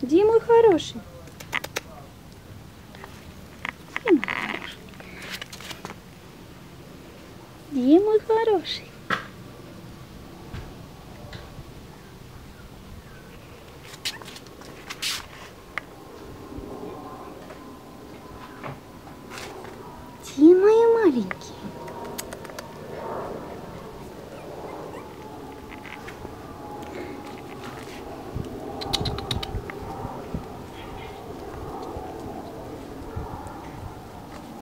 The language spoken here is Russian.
Где мой хороший? Где мой хороший? Где мои маленькие?